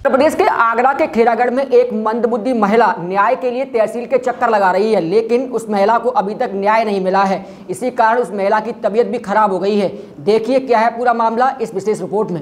उत्तर प्रदेश के आगरा के खेरागढ़ में एक मंदबुद्धि महिला न्याय के लिए तहसील के चक्कर लगा रही है, लेकिन उस महिला को अभी तक न्याय नहीं मिला है। इसी कारण उस महिला की तबीयत भी खराब हो गई है। देखिए क्या है पूरा मामला इस विशेष रिपोर्ट में।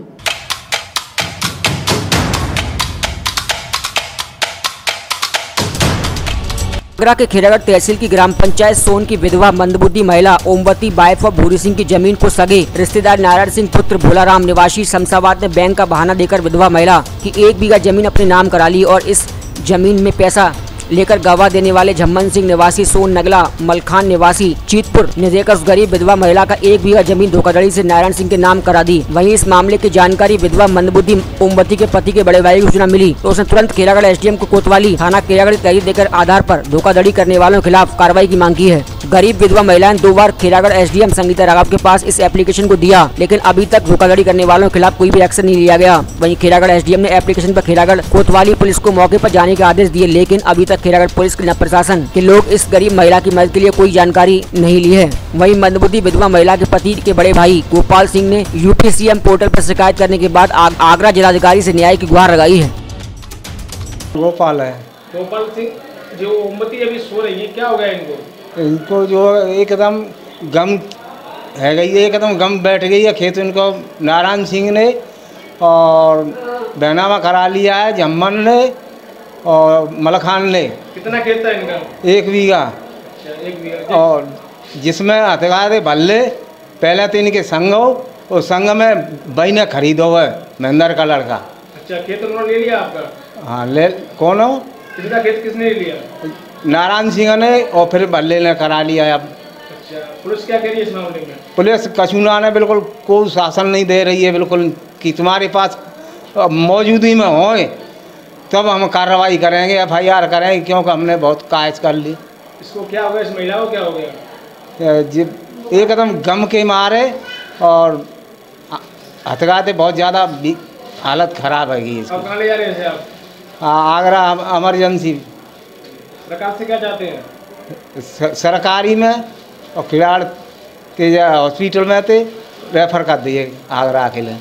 आगरा के खेरागढ़ तहसील की ग्राम पंचायत सोन की विधवा मंदबुद्धि महिला ओमवती बाइफ और भूरी सिंह की ज़मीन को सगे। रिश्तेदार नारायण सिंह पुत्र भोलाराम निवासी शमशाबाद ने बैंक का बहाना देकर विधवा महिला की एक बीघा ज़मीन अपने नाम करा ली और इस ज़मीन में पैसा लेकर गवाह देने वाले झम्मन सिंह निवासी सोन नगला, मलखान निवासी चीतपुर ने देकर उस गरीब विधवा महिला का एक बीघा ज़मीन धोखाधड़ी से नारायण सिंह के नाम करा दी। वहीं इस मामले की जानकारी विधवा मंदबुद्धि ओमबती के पति के बड़े भाई को सूचना मिली। तो उसने तुरंत खेरागढ़ एसडीएम को कोतवाली थाना खेरागढ़ तहरीर देकर आधार आरोप धोखाधड़ी करने वालों के खिलाफ कार्रवाई की मांग की है। गरीब विधवा महिला ने दो बार खेरागढ़ एसडीएम संगीता राघव के पास इस एप्लीकेशन को दिया लेकिन अभी तक धोखाधड़ी करने वालों के खिलाफ कोई भी एक्शन नहीं लिया गया। वहीं खेरागढ़ एसडीएम ने एप्लीकेशन पर खेरागढ़ कोतवाली पुलिस को मौके पर जाने के आदेश दिए लेकिन अभी तक खेरागढ़ पुलिस के प्रशासन के लोग इस गरीब महिला की मदद के लिए कोई जानकारी नहीं ली है। वही मंदबुद्धि विधवा महिला के पति के बड़े भाई गोपाल सिंह ने यूपीसीएम पोर्टल पर शिकायत करने के बाद आगरा जिलाधिकारी से न्याय की गुहार लगाई है। गोपाल है। गोपाल सिंह जो उम्मती अभी सो रही है क्या हो गया इनको? इनको जो एकदम गम है गई है एकदम गम बैठ गई है खेत इनको। नारायण सिंह ने और बहनामा करा लिया है जम्मन ने और मलखान ने। कितना खेत था इनका? एक बीघा। अच्छा और जिसमें हथियार बल्ले पहले तो इनके संग हो उस संग में बही ने खरीदो है महेंद्र का लड़का। अच्छा खेत उन्होंने ले लिया आपका? हाँ ले कौन हो? कितना खेत किसने लिया? नारायण सिंह ने और फिर बल्ले ने करा लिया अब। अच्छा पुलिस क्या कह रही है इस मामले में? पुलिस कचूना ने बिल्कुल कोई शासन नहीं दे रही है बिल्कुल कि तुम्हारे पास मौजूदगी में हो तब हम कार्रवाई करेंगे एफ़ आई आर करेंगे क्योंकि हमने बहुत कायज कर ली। इसको क्या हो गया इस महिला को क्या हो गया? जी एकदम गम के मारे और हथगाते बहुत ज़्यादा हालत ख़राब है हैं आप? आगरा एमरजेंसी सरकार से क्या चाहते हैं? सरकारी में और खिलाड़ के, हॉस्पिटल में थे रेफर कर दिए आगरा के लिए।